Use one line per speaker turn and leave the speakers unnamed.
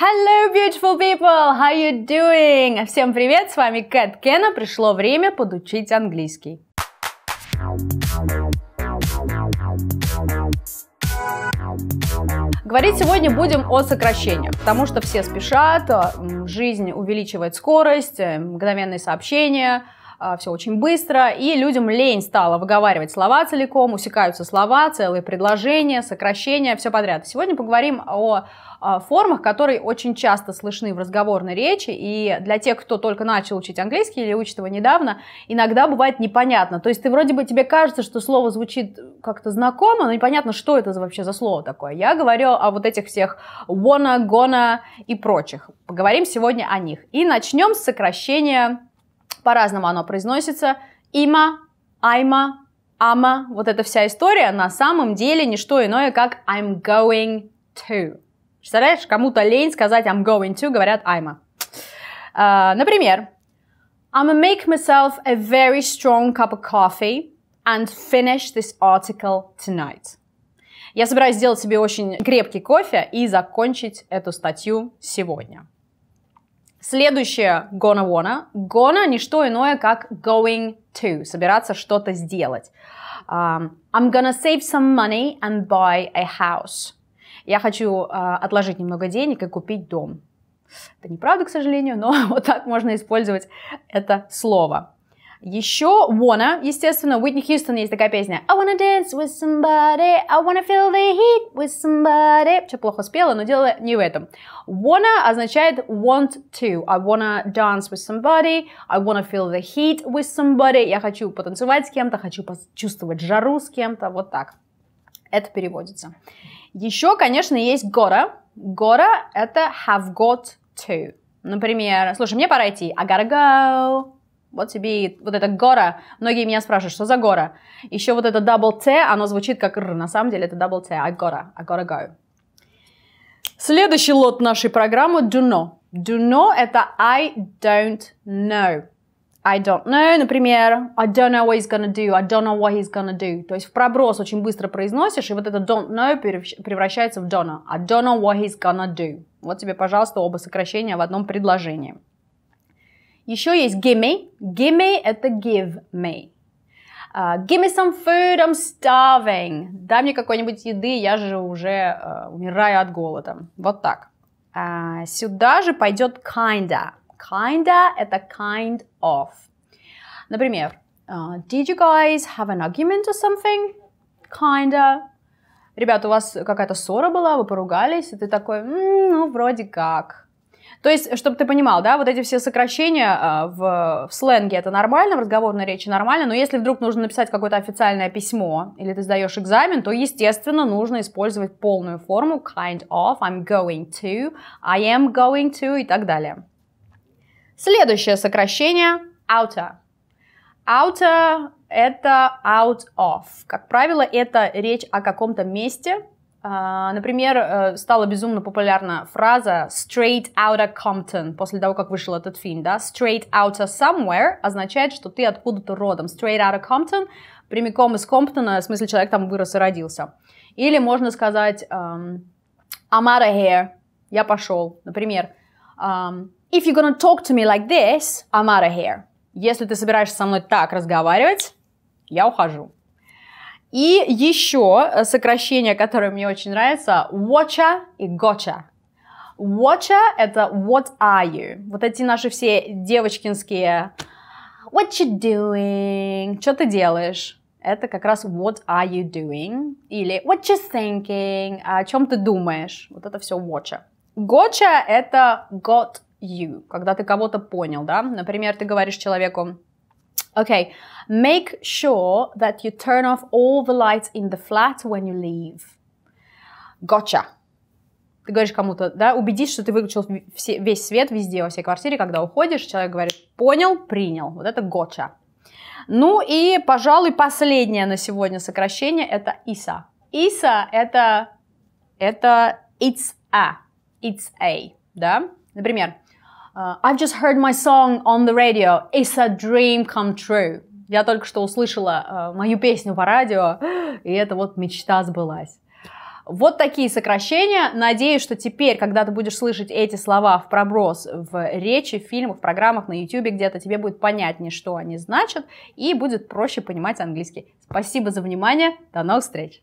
Hello, beautiful people! How you doing? Всем привет, с вами Кэт Кена. Пришло время подучить английский. Говорить сегодня будем о сокращениях, потому что все спешат, жизнь увеличивает скорость, мгновенные сообщения – все очень быстро, и людям лень стало выговаривать слова целиком, усекаются слова, целые предложения, сокращения, все подряд. Сегодня поговорим о а, формах, которые очень часто слышны в разговорной речи, и для тех, кто только начал учить английский или учит его недавно, иногда бывает непонятно. То есть ты вроде бы, тебе кажется, что слово звучит как-то знакомо, но непонятно, что это вообще за слово такое. Я говорю о вот этих всех wanna, gonna и прочих. Поговорим сегодня о них. И начнем с сокращения по-разному оно произносится. Има, айма, ама, вот эта вся история на самом деле не что иное, как I'm going to. Представляешь, кому-то лень сказать I'm going to, говорят айма. Uh, например, I'm gonna make myself a very strong cup of coffee and finish this article tonight. Я собираюсь сделать себе очень крепкий кофе и закончить эту статью сегодня. Следующее gonna wanna. Gonna не что иное, как going to, собираться что-то сделать. Um, I'm gonna save some money and buy a house. Я хочу uh, отложить немного денег и купить дом. Это неправда, к сожалению, но вот так можно использовать это слово. Еще Wanna, естественно, Уитни Хьюстон есть такая песня I wanna dance with somebody, I wanna feel the heat with somebody. Что плохо спела, но дело не в этом. Wanna означает want to. I wanna dance with somebody, I wanna feel the heat with somebody. Я хочу потанцевать с кем-то, хочу почувствовать жару с кем-то. Вот так. Это переводится. Еще, конечно, есть gotta. Gotta — это have got to. Например, слушай, мне пора идти. I gotta go. Вот тебе и вот эта гора. Многие меня спрашивают, что за гора? Еще вот это double T, оно звучит как р. На самом деле это double T. I gotta, I gotta go. Следующий лот нашей программы do know. Do know это I don't know. I don't know, например, I don't know what he's gonna do, I don't know what he's gonna do. То есть в проброс очень быстро произносишь, и вот это don't know превращается в don't know. I don't know what he's gonna do. Вот тебе, пожалуйста, оба сокращения в одном предложении. Еще есть gimme. Gimme – это give me. Uh, give me some food, I'm starving. Дай мне какой-нибудь еды, я же уже uh, умираю от голода. Вот так. Uh, сюда же пойдет kinda. Kinda – это kind of. Например, uh, did you guys have an argument or something? Kinda. Ребята, у вас какая-то ссора была, вы поругались, и ты такой, м-м, ну, вроде как. То есть, чтобы ты понимал, да, вот эти все сокращения э, в, в сленге это нормально, в разговорной речи нормально, но если вдруг нужно написать какое-то официальное письмо или ты сдаешь экзамен, то, естественно, нужно использовать полную форму kind of, I'm going to, I am going to и так далее. Следующее сокращение outer. Outer – это out of. Как правило, это речь о каком-то месте, а, например, э, стала безумно популярна фраза straight outta Compton после того, как вышел этот фильм, да, straight outta somewhere означает, что ты откуда-то родом. Straight outta Compton прямиком из Комптона, в смысле человек там вырос и родился. Или можно сказать um, I'm out of here, я пошел. Например, um, if you're gonna talk to me like this, I'm out of here. Если ты собираешься со мной так разговаривать, я ухожу. И еще э, сокращение, которое мне очень нравится, watcha и gotcha. Watcha – это what are you? Вот эти наши все девочкинские what you doing? Что ты делаешь? Это как раз what are you doing? Или what you thinking? О чем ты думаешь? Вот это все watcha. Gotcha – это got you, когда ты кого-то понял, да? Например, ты говоришь человеку, Okay, make sure that you turn off all the lights in the flat when you leave. Gotcha. Ты говоришь кому-то, да, убедись, что ты выключил все, весь свет везде, во всей квартире, когда уходишь, человек говорит, понял, принял. Вот это gotcha. Ну и, пожалуй, последнее на сегодня сокращение это ISA. ISA это, это it's a, it's a, да? Например, Uh, I've just heard my song on the radio. It's a dream come true. Я только что услышала uh, мою песню по радио, и это вот мечта сбылась. Вот такие сокращения. Надеюсь, что теперь, когда ты будешь слышать эти слова в проброс в речи, в фильмах, в программах, на YouTube где-то, тебе будет понятнее, что они значат, и будет проще понимать английский. Спасибо за внимание. До новых встреч!